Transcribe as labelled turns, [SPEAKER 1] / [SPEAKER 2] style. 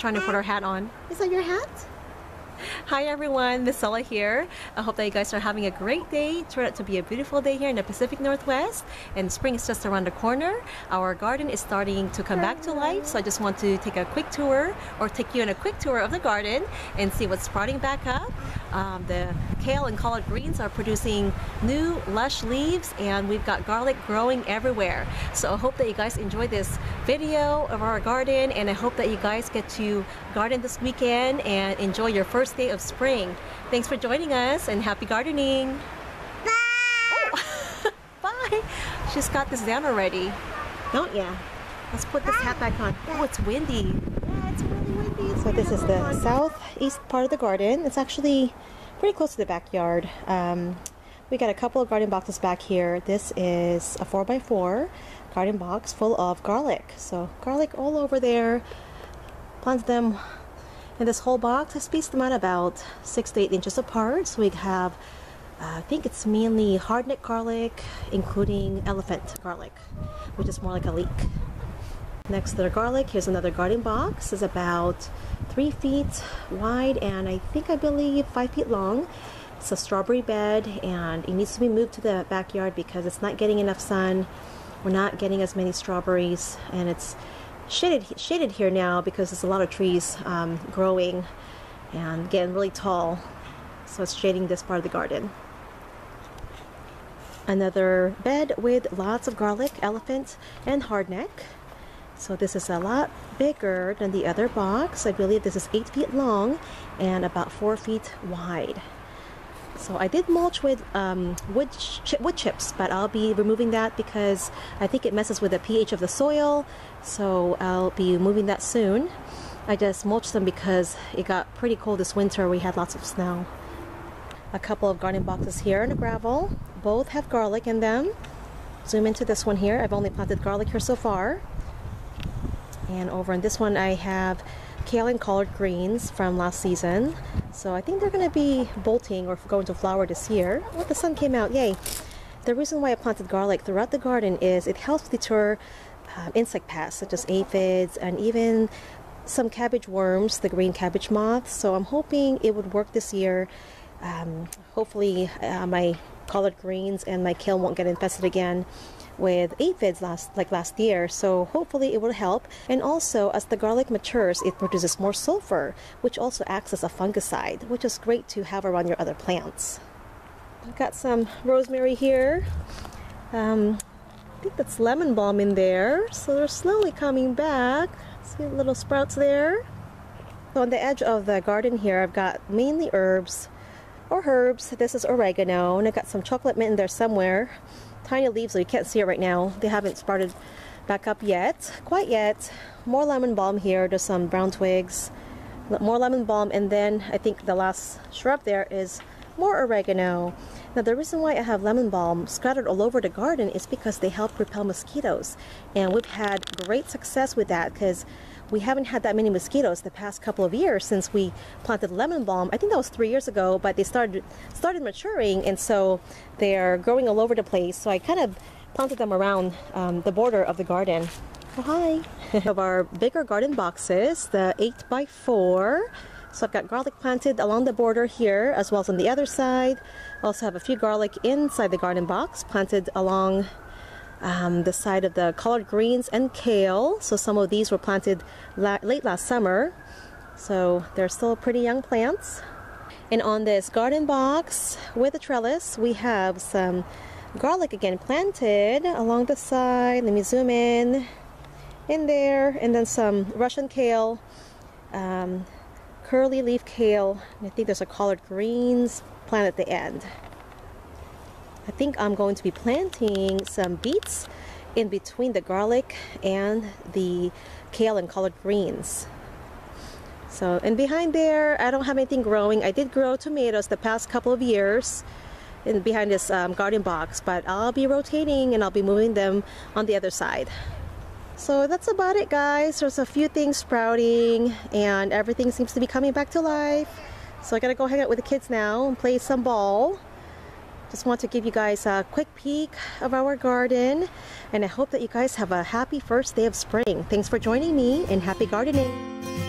[SPEAKER 1] trying to put her hat on.
[SPEAKER 2] Is that your hat?
[SPEAKER 1] Hi everyone, Miss here. I hope that you guys are having a great day. Turned out to be a beautiful day here in the Pacific Northwest and spring is just around the corner. Our garden is starting to come back to life so I just want to take a quick tour or take you on a quick tour of the garden and see what's sprouting back up. Um, the kale and collard greens are producing new lush leaves and we've got garlic growing everywhere. So I hope that you guys enjoy this video of our garden and I hope that you guys get to garden this weekend and enjoy your first day of spring. Thanks for joining us and happy gardening.
[SPEAKER 2] Bye!
[SPEAKER 1] Oh. Bye! She's got this down already. Don't ya? Let's put this hat back on. Oh, it's windy.
[SPEAKER 2] Yeah, it's really windy.
[SPEAKER 1] So this is the southeast part of the garden. It's actually pretty close to the backyard. Um, we got a couple of garden boxes back here. This is a 4x4 garden box full of garlic. So garlic all over there. Planted them this whole box. I spaced them out about 6 to 8 inches apart. So we have, uh, I think it's mainly hardneck garlic, including elephant garlic, which is more like a leek. Next to the garlic, here's another garden box. It's about three feet wide and I think I believe five feet long. It's a strawberry bed and it needs to be moved to the backyard because it's not getting enough sun. We're not getting as many strawberries and it's shaded, shaded here now because there's a lot of trees um, growing and getting really tall. So it's shading this part of the garden. Another bed with lots of garlic, elephant, and hardneck. So this is a lot bigger than the other box. I believe this is 8 feet long and about 4 feet wide. So I did mulch with um, wood, wood chips, but I'll be removing that because I think it messes with the pH of the soil. So I'll be removing that soon. I just mulched them because it got pretty cold this winter. We had lots of snow. A couple of garden boxes here in the gravel. Both have garlic in them. Zoom into this one here. I've only planted garlic here so far. And over in this one I have kale and collard greens from last season. So I think they're going to be bolting or going to flower this year. The sun came out, yay. The reason why I planted garlic throughout the garden is it helps deter uh, insect pests such as aphids and even some cabbage worms, the green cabbage moth. So I'm hoping it would work this year. Um, hopefully uh, my collard greens and my kale won't get infested again with aphids last like last year. So hopefully it will help. And also as the garlic matures it produces more sulfur which also acts as a fungicide which is great to have around your other plants. I've got some rosemary here. Um, I think that's lemon balm in there. So they're slowly coming back. See little sprouts there? So on the edge of the garden here I've got mainly herbs or herbs this is oregano and I got some chocolate mint in there somewhere tiny leaves so you can't see it right now. They haven't sprouted back up yet, quite yet. More lemon balm here, there's some brown twigs. More lemon balm and then I think the last shrub there is more oregano. Now the reason why I have lemon balm scattered all over the garden is because they help repel mosquitoes and we've had great success with that because we haven't had that many mosquitoes the past couple of years since we planted lemon balm. I think that was three years ago, but they started started maturing, and so they're growing all over the place. So I kind of planted them around um, the border of the garden. Oh, hi! of our bigger garden boxes, the 8 by 4 so I've got garlic planted along the border here as well as on the other side. I also have a few garlic inside the garden box planted along um, the side of the collard greens and kale. So some of these were planted la late last summer. So they're still pretty young plants. And on this garden box with the trellis, we have some garlic again planted along the side. Let me zoom in. In there. And then some Russian kale, um, curly leaf kale. I think there's a collard greens plant at the end. I think I'm going to be planting some beets in between the garlic and the kale and collard greens. So, and behind there, I don't have anything growing. I did grow tomatoes the past couple of years in behind this um, garden box, but I'll be rotating and I'll be moving them on the other side. So that's about it guys. There's a few things sprouting and everything seems to be coming back to life. So I gotta go hang out with the kids now and play some ball. Just want to give you guys a quick peek of our garden and I hope that you guys have a happy first day of spring. Thanks for joining me and happy gardening!